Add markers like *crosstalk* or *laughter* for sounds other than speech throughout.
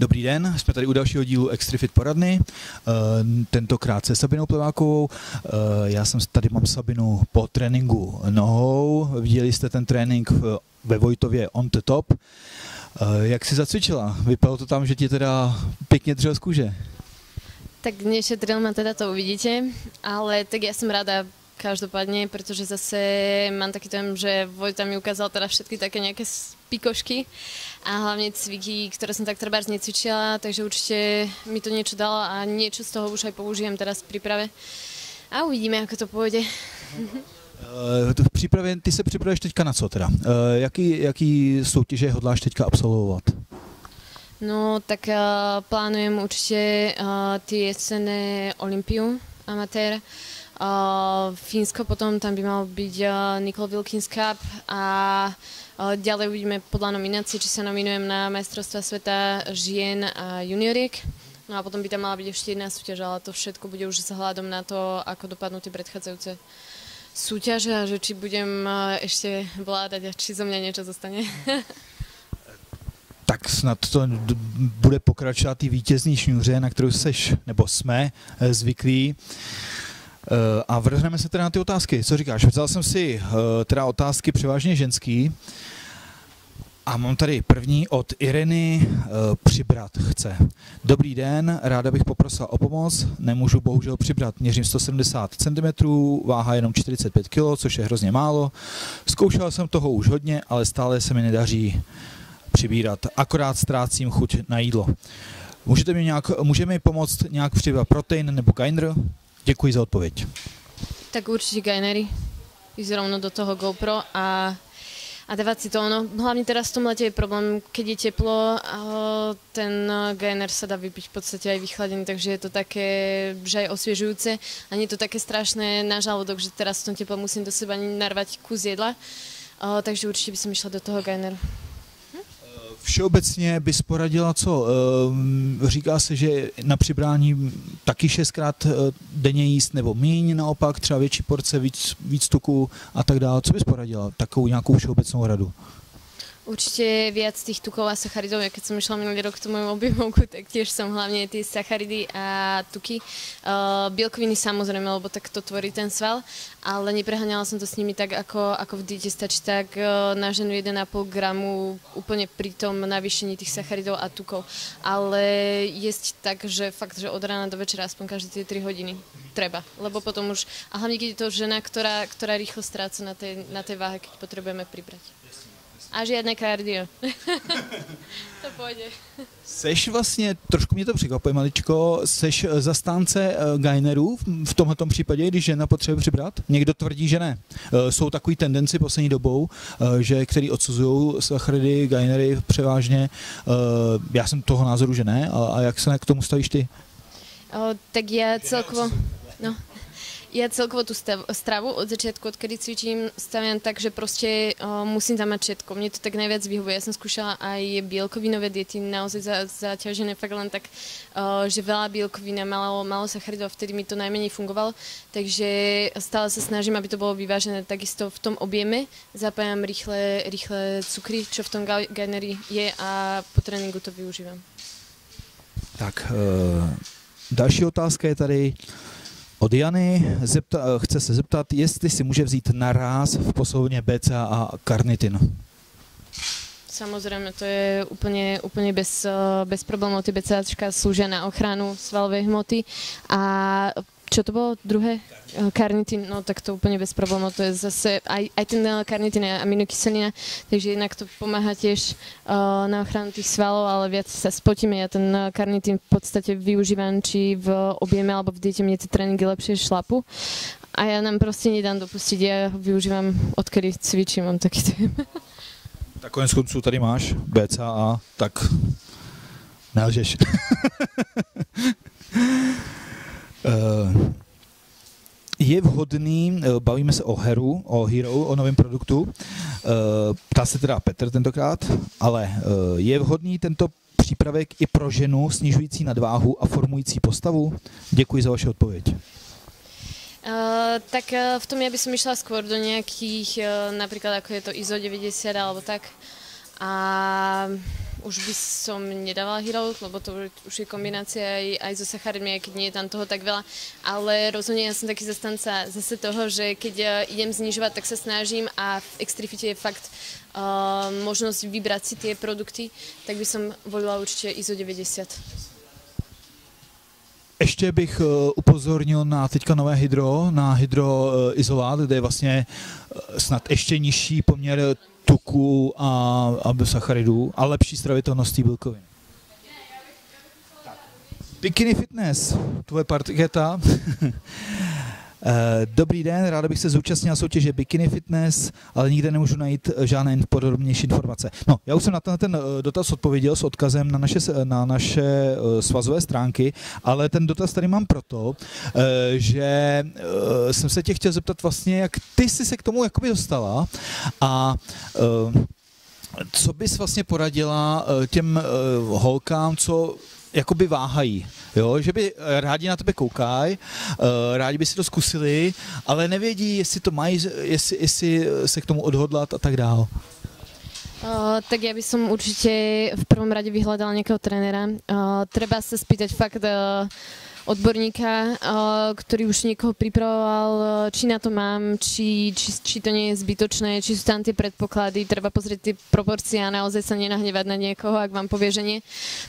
Dobrý den, jsme tady u dalšího dílu Extrifit poradny, eh, tentokrát se Sabinou Plevákovou. Eh, já jsem tady mám Sabinu po tréninku nohou, viděli jste ten trénink ve Vojtově on the top. Eh, jak jsi zacvičila? Vypadalo to tam, že ti teda pěkně dřel z kůže. Tak nešetril ma teda, to uvidíte, ale tak ja som rada každopádne, pretože zase mám taký dojem, že Vojta mi ukázal teda všetky také nejaké pikošky a hlavne cviky, ktoré som tak trebárs necvičila, takže určite mi to niečo dalo a niečo z toho už aj použijem teraz v príprave. A uvidíme, ako to pôjde. V přípravě, ty se připravuješ teďka na co teda? Jaký, jaký soutěže hodláš teďka absolvovat? No, tak uh, plánujem určite uh, tie jesené Olympiu amatér. Uh, Fínsko potom, tam by mal byť uh, Nicole Wilkins Cup a uh, ďalej uvidíme podľa nominácie, či sa nominujem na majstrovstva sveta žien a junioriek. No a potom by tam mala byť ešte jedna súťaž, ale to všetko bude už vzhľadom na to, ako dopadnú tie predchádzajúce súťaže a že či budem ešte vládať a či zo mňa niečo zostane. tak snad to bude pokračovat i vítězní šňůře, na kterou seš, nebo jsme eh, zvyklí. Eh, a vrhneme se teda na ty otázky. Co říkáš? Vzal jsem si eh, teda otázky převážně ženský. A mám tady první od Ireny přibrat chce. Dobrý den, ráda bych poprosil o pomoc. Nemůžu bohužel přibrat. Měřím 170 cm, váha jenom 45 kg, což je hrozně málo. Zkoušel jsem toho už hodně, ale stále se mi nedaří přibírat, akorát ztrácím chuť na jídlo. Můžete mi, nějak, může mi pomoct nějak přibrat protein nebo gainer? Děkuji za odpověď. Tak určitě gainery. Ísť rovno do toho GoPro a, a dávať si to ono. Hlavne teraz v tom lete je problém, keď je teplo, ten gainer sa dá vypiť v podstate aj vychladený, takže je to také, že aj osviežujúce a nie je to také strašné na žalúdok, že teraz v tom teplo musím do seba narvať kus jedla. Takže určite by som išla do toho gaineru. Všeobecně bys poradila co? Ehm, říká se, že na přibrání taky šestkrát eh, denně jíst nebo míň, naopak třeba větší porce, víc, víc tuku a tak dále. Co bys poradila? Takovou nějakou všeobecnou radu? Určite viac tých tukov a sacharidov. Ja keď som išla minulý rok k tomu objemovku, tak tiež som hlavne tie sacharidy a tuky. Uh, bielkoviny samozrejme, lebo tak to tvorí ten sval, ale nepreháňala som to s nimi tak, ako, ako v diete stačí tak uh, na ženu 1,5 gramu úplne pri tom navýšení tých sacharidov a tukov. Ale jesť tak, že fakt, že od rána do večera aspoň každé tie 3 hodiny treba, lebo potom už, a hlavne keď je to žena, ktorá, ktorá rýchlo stráca na tej, na tej váhe, keď potrebujeme pribrať. A žiadne kardio. *laughs* to půjde. Seš vlastně, trošku mě to překvapuje maličko, seš eh, zastánce uh, gainerů v tomto případě, když žena potřebuje přibrat? Někdo tvrdí, že ne. Uh, jsou takový tendenci poslední dobou, uh, že který odsuzují sacharidy, gainery převážně. Uh, já jsem toho názoru, že ne. A, a jak se k tomu stavíš ty? O, tak já celkovo... No, ja celkovo tú stravu od začiatku, odkedy cvičím, staviam tak, že proste uh, musím tam mať všetko. Mne to tak najviac vyhovuje. Ja som skúšala aj bielkovinové diety, naozaj za, fakt len tak, uh, že veľa bielkovín a malo, malo sacharidov, vtedy mi to najmenej fungovalo. Takže stále sa snažím, aby to bolo vyvážené takisto v tom objeme. Zapájam rýchle, rýchle cukry, čo v tom gaineri je a po tréninku to využívam. Tak, uh, další otázka je tady. Od Jany zepta, chce se zeptat, jestli si může vzít naraz v poslovně BCA a karnitin. Samozrejme, to je úplne, úplne bez, bez problémov. Tie BCAčka slúžia na ochranu svalovej hmoty a čo to bolo druhé? Karnitín, no tak to úplne bez problémov, to je zase, aj, aj ten karnitín je aminokyselina, takže jednak to pomáha tiež uh, na ochranu tých svalov, ale viac sa spotíme. Ja ten karnitín v podstate využívam či v objeme alebo v diete mne tie tréningy lepšie šlapu a ja nám proste nedám dopustiť, ja ho využívam odkedy cvičím, mám taký tým. Tak konec konců tady máš BCA, tak nelžeš. *laughs* Eh, je vhodný, eh, bavíme se o Heru, o Hero, o novém produktu, eh, ptá se teda Petr tentokrát, ale je vhodný tento přípravek i pro ženu snižující nadváhu a formující postavu? Děkuji za vaši odpověď. Uh, tak uh, v tom ja by som išla skôr do nejakých, uh, napríklad ako je to ISO 90 alebo tak. A už by som nedávala hero, lebo to už je kombinácia aj, aj so sacharidmi, aj keď nie je tam toho tak veľa. Ale rozhodne ja som taký zastanca zase toho, že keď uh, idem znižovať, tak sa snažím a v Extrifite je fakt uh, možnosť vybrať si tie produkty, tak by som volila určite ISO 90. Ještě bych uh, upozornil na teďka nové hydro, na hydroizolát, kde je vlastně snad ještě nižší poměr tuku a, a sacharidů a lepší stravitelnost bílkovin. Bikini Fitness, tvoje parketa. *laughs* Eh, dobrý den, ráda bych se zúčastnila soutěže Bikini Fitness, ale nikde nemůžu najít eh, žádné podrobnější informace. No, já už jsem na ten, ten eh, dotaz odpověděl s odkazem na naše, na naše svazové stránky, ale ten dotaz tady mám proto, že jsem se tě chtěl zeptat vlastně, jak ty jsi se k tomu jakoby dostala a co bys vlastně poradila těm holkám, co jakoby váhají, jo? že by rádi na tebe koukají, eh, rádi by si to zkusili, ale nevědí, jestli to mají, jestli, jestli se k tomu odhodlat a tak dále. Uh, tak ja by som určite v prvom rade vyhľadala nejakého trénera. Uh, treba sa spýtať fakt uh, odborníka, eh, ktorý už niekoho pripravoval, eh, či na to mám, či, či, či to nie je zbytočné, či sú tam tie predpoklady, treba pozrieť tie proporcie a naozaj sa nenahnevať na niekoho, ak vám povie, že nie.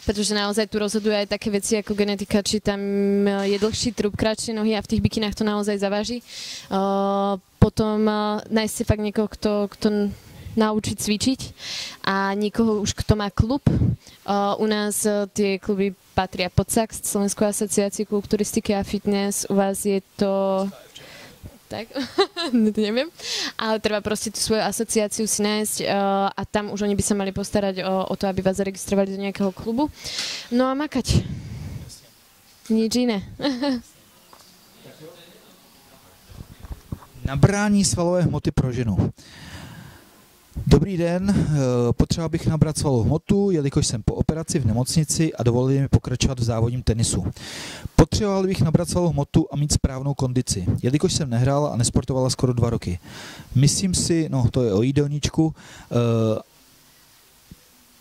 Pretože naozaj tu rozhodujú aj také veci ako genetika, či tam eh, je dlhší trup, kratšie nohy a v tých bikinách to naozaj zaváži. Potom nájsť si fakt niekoho, kto, kto naučiť cvičiť a nikoho už, kto má klub. U nás tie kluby patria pod SAX, Slovenskou asociáciu kulturistiky a fitness. U vás je to tak, *laughs* neviem, ale treba proste tú svoju asociáciu si nájsť uh, a tam už oni by sa mali postarať o, o to, aby vás zaregistrovali do nejakého klubu. No a makať. Nič iné. *laughs* Nabrání svalové hmoty pro ženu. Dobrý den, eh, potřeba bych nabrat svalovou hmotu, jelikož jsem po operaci v nemocnici a dovolili mi pokračovat v závodním tenisu. Potřeboval bych nabrat svalovou hmotu a mít správnou kondici, jelikož jsem nehrál a nesportovala skoro dva roky. Myslím si, no to je o jídelníčku, eh,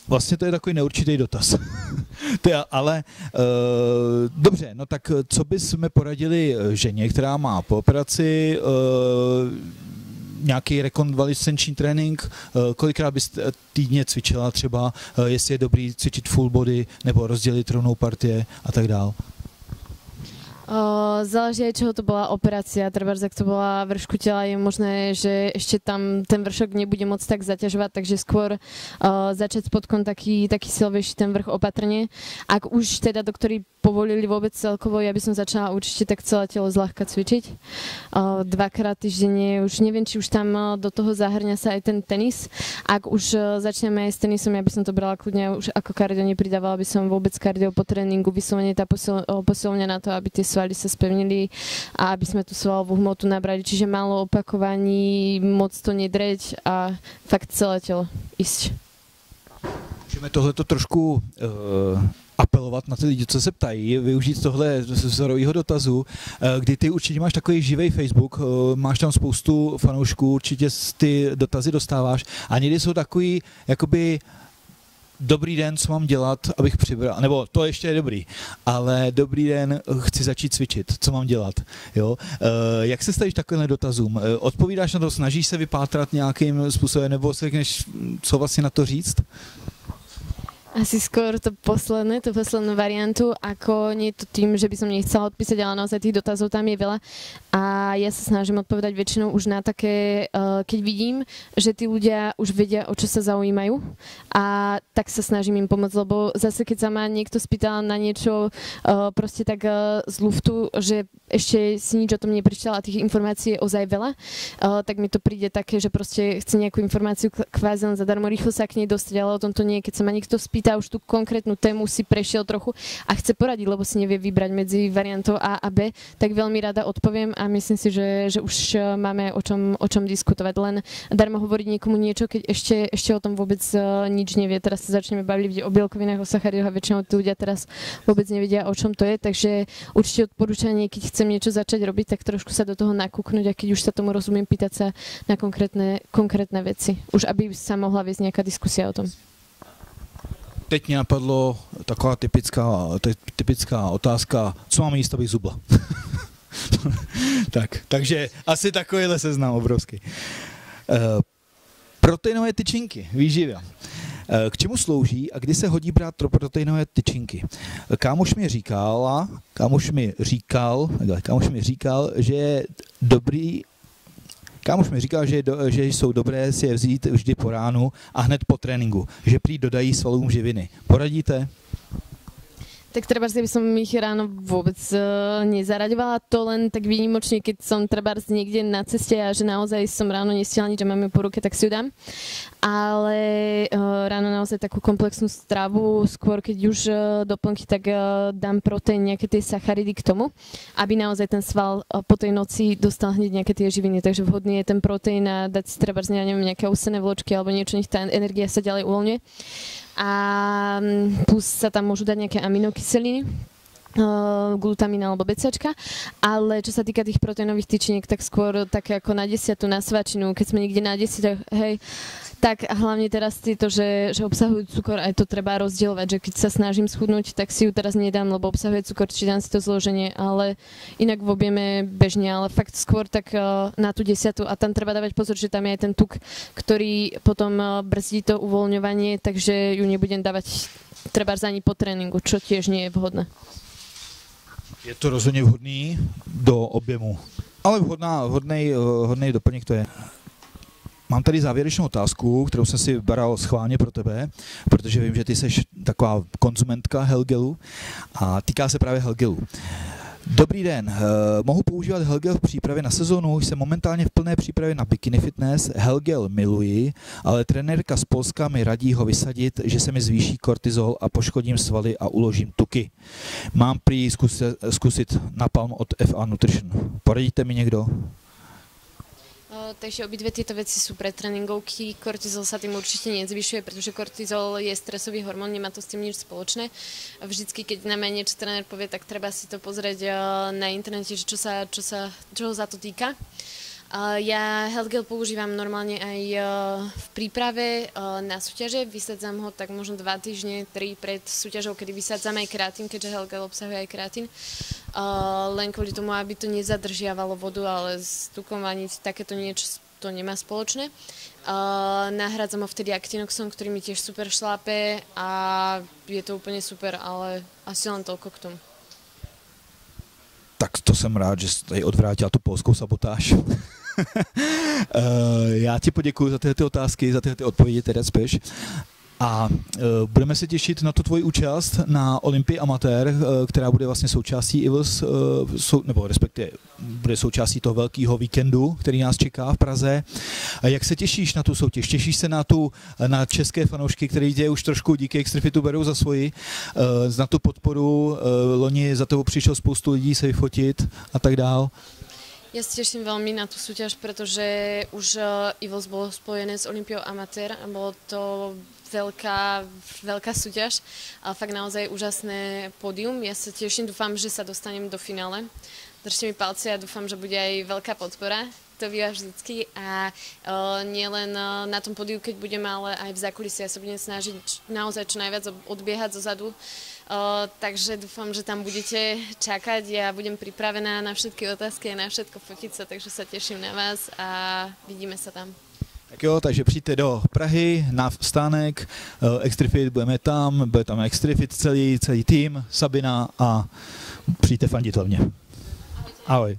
Vlastně to je takový neurčitý dotaz. *laughs* to je, ale uh, dobře, no tak co bychom poradili ženě, která má po operaci nějaký rekonvalescenční trénink, eh, kolikrát byste týdně cvičila třeba, eh, jestli je dobrý cvičit full body nebo rozdělit rovnou partie a tak dále. Záleží aj, čoho to bola operácia. Treba, ak to bola vršku tela, je možné, že ešte tam ten vršok nebude moc tak zaťažovať, takže skôr uh, začať spodkom taký, taký silvejší ten vrch opatrne. Ak už teda doktori povolili vôbec celkovo, ja by som začala určite tak celé telo zľahka cvičiť. Dvakrát týždenne, už neviem, či už tam uh, do toho zahrňa sa aj ten tenis. Ak už uh, začneme aj s tenisom, ja by som to brala kľudne už ako kardio, nepridávala by som vôbec kardio po tréningu, vyslovene tá posil, posilňa na to, aby tie svaly sa spevnili a aby sme tú svalovú hmotu nabrali. Čiže málo opakovaní, moc to nedreť a fakt celé telo ísť. Můžeme tohleto trošku uh, apelovat na ty lidi, co se ptají, využít tohle vzorového dotazu, uh, kdy ty určitě máš takový živý Facebook, uh, máš tam spoustu fanoušků, určitě ty dotazy dostáváš a někdy jsou takový jakoby dobrý den, co mám dělat, abych přibral, nebo to ještě je dobrý, ale dobrý den, chci začít cvičit, co mám dělat, jo. E, jak se stavíš takovým dotazům? Odpovídáš na to, snažíš se vypátrat nějakým způsobem, nebo se řekneš, co vlastně na to říct? Asi skôr to posledné, tú poslednú variantu, ako nie to tým, že by som nechcela odpísať, ale naozaj tých dotazov tam je veľa. A ja sa snažím odpovedať väčšinou už na také, uh, keď vidím, že tí ľudia už vedia, o čo sa zaujímajú. A tak sa snažím im pomôcť, lebo zase keď sa ma niekto spýtal na niečo uh, proste tak uh, z luftu, že ešte si nič o tom nepričítal a tých informácií je ozaj veľa, tak mi to príde také, že proste chce nejakú informáciu kvázi len zadarmo, rýchlo sa k nej dostať, ale o tom to nie, keď sa ma niekto spýta, spýta už tú konkrétnu tému, si prešiel trochu a chce poradiť, lebo si nevie vybrať medzi variantou A a B, tak veľmi rada odpoviem a myslím si, že, že už e, máme o čom, o čom diskutovať. Len darmo hovoriť niekomu niečo, keď ešte, ešte o tom vôbec uh, nič nevie. Teraz sa začneme baviť o bielkovinách, o sacharidoch a väčšinou tí ľudia teraz vôbec nevedia, o čom to je, takže určite odporúčanie, keď chcem niečo začať robiť, tak trošku sa do toho nakúknuť a keď už sa tomu rozumiem, pýtať sa na konkrétne, konkrétne veci. Už aby sa mohla viesť nejaká diskusia o tom. Teď mě napadlo taková typická, typická otázka, co mám jíst, abych zubla. *laughs* tak, takže asi takovýhle seznam obrovský. Uh, proteinové tyčinky, výživa. Eh, k čemu slouží a kdy se hodí brát proteinové tyčinky? Kámoš mi říkala, kámoš mi říkal, kámoš mi říkal, že je dobrý Kámoš mi říkal, že, do, že jsou dobré si je vzít vždy po ránu a hned po tréninku, že prý dodají svalům živiny. Poradíte? Tak treba, že by som ich ráno vôbec uh, nezaraďovala. To len tak výnimočne, keď som treba niekde na ceste a že naozaj som ráno nestihla nič, že mám ju po ruke, tak si ju dám. Ale uh, ráno naozaj takú komplexnú stravu, skôr keď už uh, doplnky, tak dám proteín, nejaké tie sacharidy k tomu, aby naozaj ten sval po tej noci dostal hneď nejaké tie živiny. Takže vhodný je ten proteín a dať si treba, neviem, nejaké usené vločky alebo niečo, nech tá energia sa ďalej uvoľňuje a mm, plus sa tam môžu dať nejaké aminokyseliny, glutamín alebo BCčka, ale čo sa týka tých proteínových tyčiniek, tak skôr také ako na desiatu, na svačinu, keď sme niekde na desiatach, hej, tak a hlavne teraz to, že, že obsahujú cukor, aj to treba rozdielovať, že keď sa snažím schudnúť, tak si ju teraz nedám, lebo obsahuje cukor, či dám si to zloženie, ale inak v objeme bežne, ale fakt skôr tak uh, na tú desiatu a tam treba dávať pozor, že tam je aj ten tuk, ktorý potom uh, brzdí to uvoľňovanie, takže ju nebudem dávať treba ani po tréninku, čo tiež nie je vhodné. Je to rozhodně vhodný do objemu. Ale vhodná, vhodný, vhodný doplněk to je. Mám tady závěrečnou otázku, kterou jsem si bral schválně pro tebe, protože vím, že ty jsi taková konzumentka Helgelu a týká se právě Helgelu. Dobrý den, eh, mohu používat Helgel v přípravě na sezonu, jsem momentálně v plné přípravě na bikini fitness, Helgel miluji, ale trenérka z Polska mi radí ho vysadit, že se mi zvýší kortizol a poškodím svaly a uložím tuky. Mám prý zkusit, zkusit napalm od FA Nutrition. Poradíte mi někdo? Takže obidve tieto veci sú pre tréningovky. Kortizol sa tým určite nezvyšuje, pretože kortizol je stresový hormón, nemá to s tým nič spoločné. Vždycky, keď nám aj niečo tréner povie, tak treba si to pozrieť eh, na internete, čo sa, čo sa, čo za to týka. Ja Healthgel používam normálne aj e, v príprave e, na súťaže. Vysadzam ho tak možno dva týždne, tri pred súťažou, kedy vysadzam aj kreatín, keďže Healthgel obsahuje aj kreatín. Len kvôli tomu, aby to nezadržiavalo vodu, ale s tukom ani takéto niečo to nemá spoločné. Nahradzam ho vtedy Actinoxom, ktorý mi tiež super šlápe a je to úplne super, ale asi len toľko k tomu. Tak to jsem rád, že jsi tady odvrátila tu polskou sabotáž. *laughs* Eh, já ti poděkuji za tyhle ty otázky, za tyhle ty odpovědi, teda spíš. A uh, budeme se těšit na tu tvoji účast na Olympii Amatér, uh, která bude vlastně součástí uh, sou, nebo respektive bude součástí toho velkého víkendu, který nás čeká v Praze. A jak se těšíš na tu soutěž? Těšíš se na tu, na české fanoušky, který tě už trošku díky Extrafitu berou za svoji, na tu podporu, loni za tebou přišel spoustu lidí se vyfotit a tak dál? Ja sa teším veľmi na tú súťaž, pretože už IVOS bolo spojené s Olympiou Amatér a bolo to veľká, veľká súťaž a fakt naozaj úžasné pódium. Ja sa teším, dúfam, že sa dostanem do finále. Držte mi palce a dúfam, že bude aj veľká podpora. To býva vždycky a uh, nielen uh, na tom pódiu, keď budem, ale aj v zákulisí. Ja sa budem snažiť naozaj čo najviac odbiehať zozadu. zadu takže dúfam, že tam budete čakať. Ja budem pripravená na všetky otázky a na všetko fotiť sa, takže sa teším na vás a vidíme sa tam. Tak jo, takže přijďte do Prahy na stánek, uh, Extrifit, budeme tam, bude tam Extrifit celý, celý tým, Sabina a přijďte fandit hlavně. Ahoj.